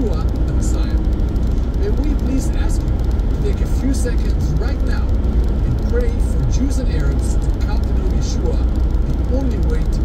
Yeshua, the Messiah. May we please ask you to take a few seconds right now and pray for Jews and Arabs to come to know Yeshua, the only way to.